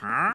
Huh?